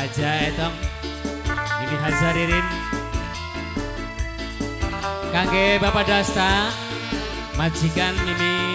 Aja etong eh, ini Hazaririn Kangge Bapak Dasta Majikan Mimi ini.